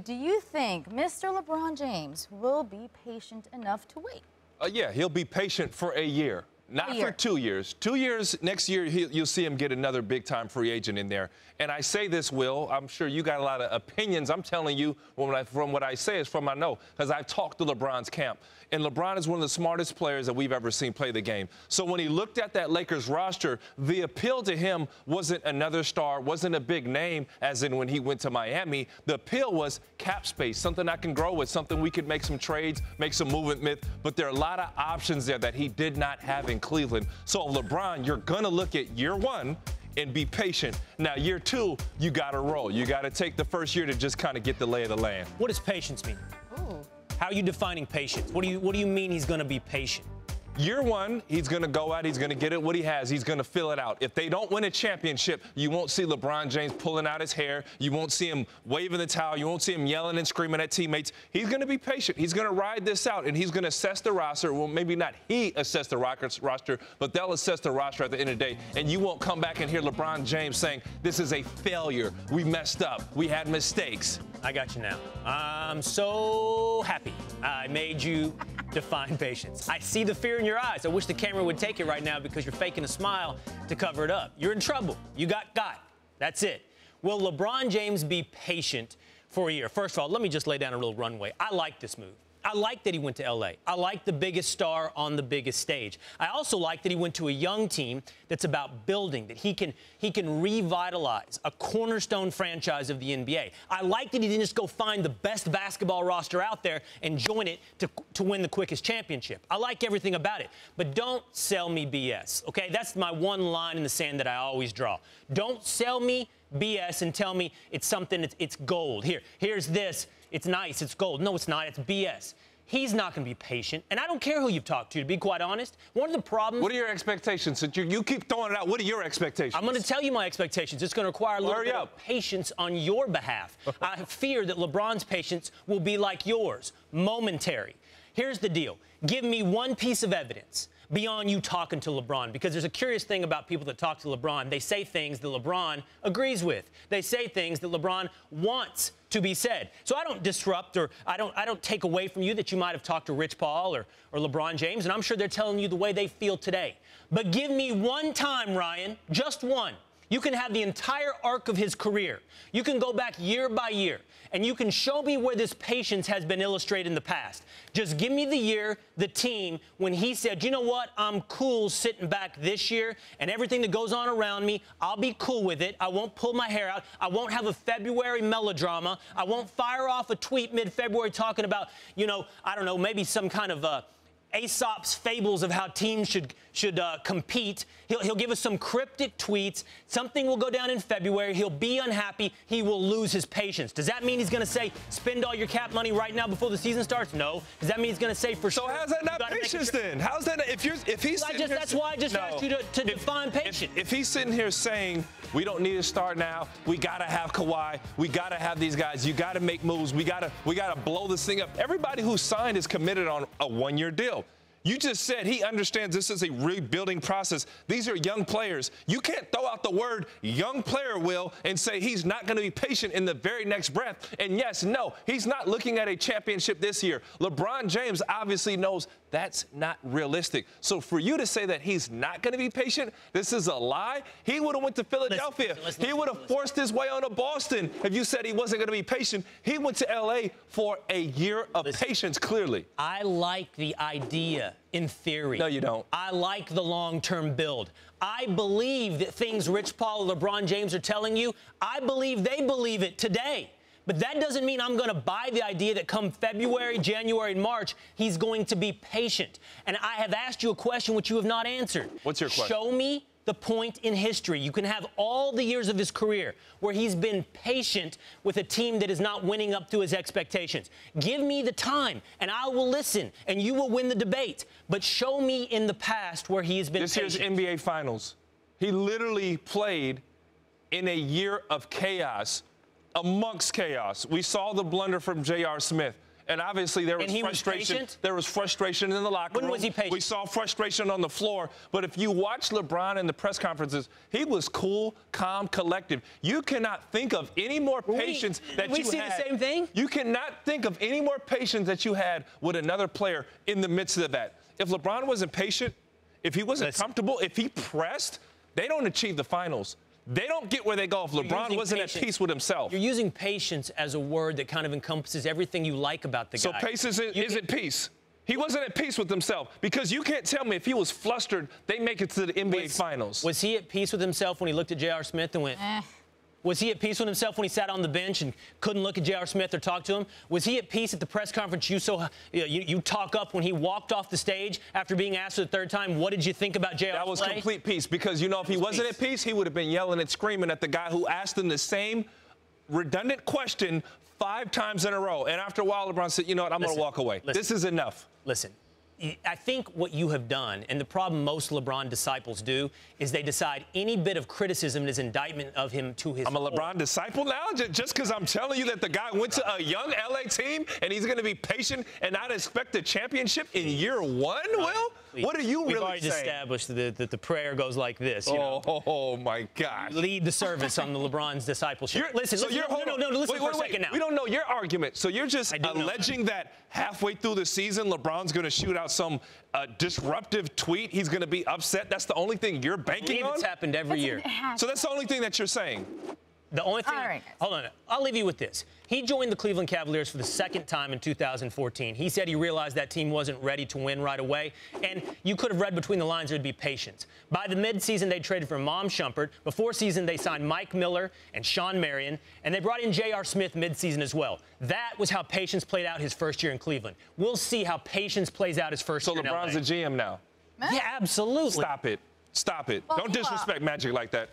Do you think Mr. LeBron James will be patient enough to wait? Uh, yeah, he'll be patient for a year. Not for two years. Two years, next year, you'll see him get another big time free agent in there. And I say this, Will, I'm sure you got a lot of opinions. I'm telling you I, from what I say is from I know, because I've talked to LeBron's camp. And LeBron is one of the smartest players that we've ever seen play the game. So when he looked at that Lakers roster, the appeal to him wasn't another star, wasn't a big name, as in when he went to Miami. The appeal was cap space, something I can grow with, something we could make some trades, make some movement with. But there are a lot of options there that he did not have in Cleveland. So, LeBron, you're going to look at year one and be patient. Now, year two, you got to roll. You got to take the first year to just kind of get the lay of the land. What does patience mean? Ooh. How are you defining patience? What do you What do you mean he's going to be patient? Year one, he's going to go out, he's going to get it what he has, he's going to fill it out. If they don't win a championship, you won't see LeBron James pulling out his hair. You won't see him waving the towel. You won't see him yelling and screaming at teammates. He's going to be patient. He's going to ride this out, and he's going to assess the roster. Well, maybe not he assess the Rockets roster, but they'll assess the roster at the end of the day. And you won't come back and hear LeBron James saying, This is a failure. We messed up. We had mistakes. I got you now. I'm so happy I made you define patience. I see the fear in your eyes. I wish the camera would take it right now because you're faking a smile to cover it up. You're in trouble. You got got. That's it. Will LeBron James be patient for a year? First of all, let me just lay down a little runway. I like this move. I like that he went to LA. I like the biggest star on the biggest stage. I also like that he went to a young team that's about building, that he can he can revitalize a cornerstone franchise of the NBA. I like that he didn't just go find the best basketball roster out there and join it to, to win the quickest championship. I like everything about it. But don't sell me BS. Okay? That's my one line in the sand that I always draw. Don't sell me BS and tell me it's something it's, it's gold. Here, here's this it's nice, it's gold. No, it's not. It's BS. He's not going to be patient. And I don't care who you've talked to, to be quite honest. One of the problems. What are your expectations? Since you, you keep throwing it out, what are your expectations? I'm going to tell you my expectations. It's going to require a little Hurry bit up. of patience on your behalf. I fear that LeBron's patience will be like yours, momentary. Here's the deal give me one piece of evidence beyond you talking to LeBron. Because there's a curious thing about people that talk to LeBron. They say things that LeBron agrees with. They say things that LeBron wants to be said. So I don't disrupt or I don't I don't take away from you that you might have talked to Rich Paul or, or LeBron James, and I'm sure they're telling you the way they feel today. But give me one time, Ryan, just one you can have the entire arc of his career. You can go back year by year, and you can show me where this patience has been illustrated in the past. Just give me the year, the team, when he said, you know what, I'm cool sitting back this year, and everything that goes on around me, I'll be cool with it. I won't pull my hair out. I won't have a February melodrama. I won't fire off a tweet mid February talking about, you know, I don't know, maybe some kind of. Uh, Aesop's fables of how teams should should uh, compete. He'll, he'll give us some cryptic tweets. Something will go down in February. He'll be unhappy. He will lose his patience. Does that mean he's going to say spend all your cap money right now before the season starts? No. Does that mean he's going to say for so sure? So how's that not patience then? How's that? If you're if he's just, that's why I just no. asked you to, to if, define patience. If, if he's sitting here saying we don't need to start now, we got to have Kawhi, we got to have these guys, you got to make moves, we got to we got to blow this thing up. Everybody who signed is committed on a one-year deal. You just said he understands this is a rebuilding process. These are young players. You can't throw out the word young player, Will, and say he's not going to be patient in the very next breath. And yes, no, he's not looking at a championship this year. LeBron James obviously knows that's not realistic. So for you to say that he's not going to be patient, this is a lie. He would have went to Philadelphia. Listen, listen, he would have forced his way onto Boston if you said he wasn't going to be patient. He went to LA for a year of patience, clearly. I like the idea in theory. No, you don't. I like the long-term build. I believe that things Rich Paul or LeBron James are telling you, I believe they believe it today. But that doesn't mean I'm going to buy the idea that come February, January, and March, he's going to be patient. And I have asked you a question which you have not answered. What's your question? Show me the point in history. You can have all the years of his career where he's been patient with a team that is not winning up to his expectations. Give me the time, and I will listen, and you will win the debate. But show me in the past where he has been this patient. year's NBA Finals. He literally played in a year of chaos amongst chaos. We saw the blunder from J.R. Smith. And obviously there was And he was frustration. patient? there was frustration in the locker When room. was he patient? We saw frustration on the floor. But if you watch LeBron in the press conferences, he was cool, calm, collective. You cannot think of any more We- patience that we you see the same thing? You cannot think of any more patience that you had with another player in the midst of that. If LeBron wasn't patient, if he wasn't Listen. comfortable, if he pressed, they don't achieve the finals. They don't get where they go if LeBron wasn't at peace with himself. You're using patience as a word that kind of encompasses everything you like about the guy. So guy. pace isn't, isn't peace. He wasn't at peace with himself because you can't tell me if he was flustered, they make it to the NBA Was- Finals. Was he at peace with himself when he looked at J.R. Smith and went, Eh. Was he at peace with himself when he sat on the bench and couldn't look at J.R. Smith or talk to him? Was he at peace at the press conference you so you, you, you talk up when he walked off the stage after being asked for the third time, what did you think about J.R. Smith? That was play? complete peace because you know if he wasn't peace. at peace, he would have been yelling and screaming at the guy who asked him the same redundant question five times in a row. And after a while, LeBron said, "You know what? I'm going to walk away. listen. This is enough." Listen, I think what you have done, and the problem most LeBron disciples do, is they decide any bit of criticism is indictment of him to his I'm a. LeBron disciple now, just because I'm telling you that the guy went to a young LA team and he's going to be patient and not expect a championship in year one. Will, Please. what are you We've really already saying? established that, that the prayer goes like this. You know? Oh, oh, my gosh. Lead the service on the LeBron's discipleship. You're- listen, so listen, you're, no, no, no, no, listen wait, for wait, a wait. second now. We don't know your argument. So you're just I do know. alleging that halfway through the season, LeBron's going to shoot out some uh, disruptive tweet. He's going to be upset. That's the only thing you're banking believe on. it's happened every That's- year. it So that's the only thing that you're saying. The only thing. All right. Hold on. I'll leave you with this. He joined the Cleveland Cavaliers for the second time in 2014. He said he realized that team wasn't ready to win right away, and you could have read between the lines there'd be patience. By the midseason, they traded for Iman Shumpert. Before season, they signed Mike Miller and Shawn Marion, and they brought in J.R. Smith midseason as well. That was how patience played out his first year in Cleveland. We'll see how patience plays out his first So year LeBron's in the LA. GM now. Yeah, absolutely. Stop it. Stop it. Well, Don't hold on. disrespect Magic like that.